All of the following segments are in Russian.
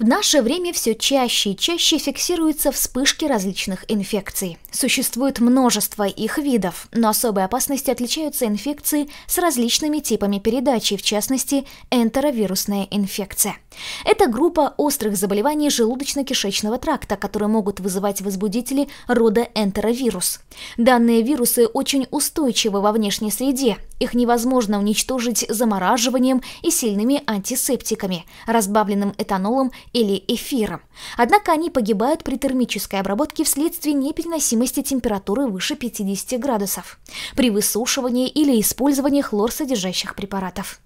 В наше время все чаще и чаще фиксируются вспышки различных инфекций. Существует множество их видов, но особой опасностью отличаются инфекции с различными типами передачи, в частности, энтеровирусная инфекция. Это группа острых заболеваний желудочно-кишечного тракта, которые могут вызывать возбудители рода энтеровирус. Данные вирусы очень устойчивы во внешней среде, их невозможно уничтожить замораживанием и сильными антисептиками, разбавленным этанолом или эфиром. Однако они погибают при термической обработке вследствие непереносимости температуры выше 50 градусов, при высушивании или использовании хлорсодержащих препаратов.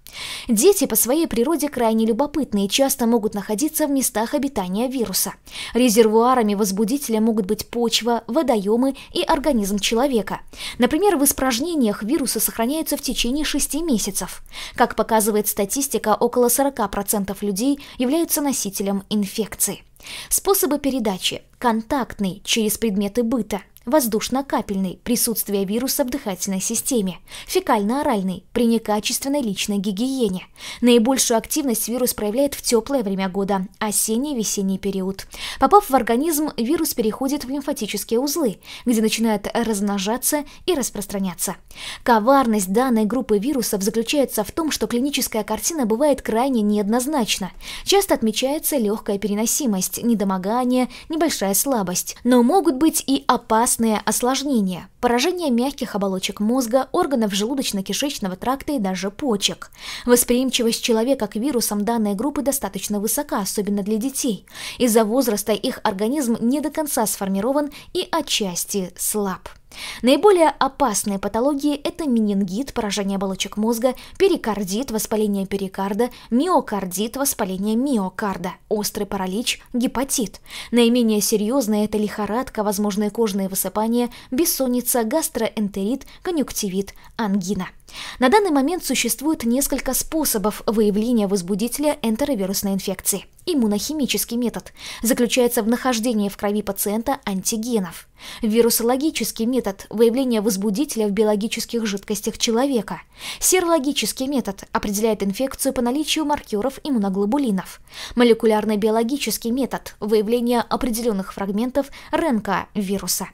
Дети по своей природе крайне любопытны и часто могут находиться в местах обитания вируса. Резервуарами возбудителя могут быть почва, водоемы и организм человека. Например, в испражнениях вирусы сохраняются в течение 6 месяцев. Как показывает статистика, около 40% людей являются носителем инфекции. Способы передачи – контактный через предметы быта – воздушно-капельный – присутствие вируса в дыхательной системе, фекально-оральный – при некачественной личной гигиене. Наибольшую активность вирус проявляет в теплое время года – осенний-весенний период. Попав в организм, вирус переходит в лимфатические узлы, где начинает размножаться и распространяться. Коварность данной группы вирусов заключается в том, что клиническая картина бывает крайне неоднозначна. Часто отмечается легкая переносимость, недомогание, небольшая слабость. Но могут быть и опасные опасные осложнения – поражение мягких оболочек мозга, органов желудочно-кишечного тракта и даже почек. Восприимчивость человека к вирусам данной группы достаточно высока, особенно для детей. Из-за возраста их организм не до конца сформирован и отчасти слаб. Наиболее опасные патологии – это менингит, поражение оболочек мозга, перикардит, воспаление перикарда, миокардит, воспаление миокарда, острый паралич, гепатит. Наименее серьезные – это лихорадка, возможные кожные высыпания, бессонница, гастроэнтерит, конъюнктивит, ангина. На данный момент существует несколько способов выявления возбудителя энтеровирусной инфекции. Иммунохимический метод заключается в нахождении в крови пациента антигенов. Вирусологический метод выявления возбудителя в биологических жидкостях человека. Серологический метод определяет инфекцию по наличию маркеров иммуноглобулинов. Молекулярно-биологический метод выявления определенных фрагментов РНК вируса.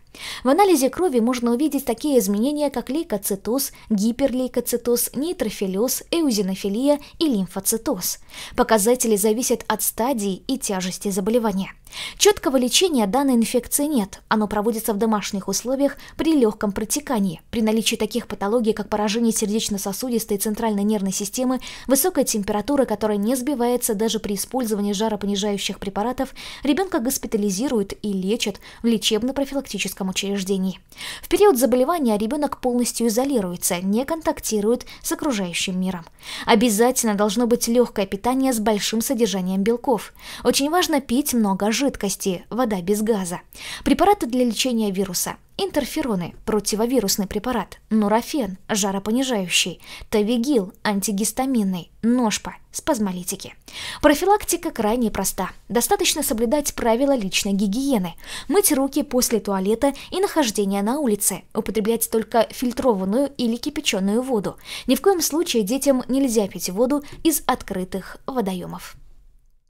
В анализе крови можно увидеть такие изменения, как лейкоцитоз, гиперлейкоцитоз, нейтрофилез, эузинофилия и лимфоцитоз. Показатели зависят от стадии и тяжести заболевания. Четкого лечения данной инфекции нет, оно проводится в домашних условиях при легком протекании. При наличии таких патологий, как поражение сердечно-сосудистой и центральной нервной системы, высокая температура, которая не сбивается даже при использовании жаропонижающих препаратов, ребенка госпитализируют и лечат в лечебно-профилактическом учреждении. В период заболевания ребенок полностью изолируется, не контактирует с окружающим миром. Обязательно должно быть легкое питание с большим содержанием белков. Очень важно пить много жидкости, вода без газа. Препараты для лечения вируса. Интерфероны – противовирусный препарат, нурофен – жаропонижающий, тавигил – антигистаминный, ножпа – спазмолитики. Профилактика крайне проста. Достаточно соблюдать правила личной гигиены, мыть руки после туалета и нахождения на улице, употреблять только фильтрованную или кипяченую воду. Ни в коем случае детям нельзя пить воду из открытых водоемов.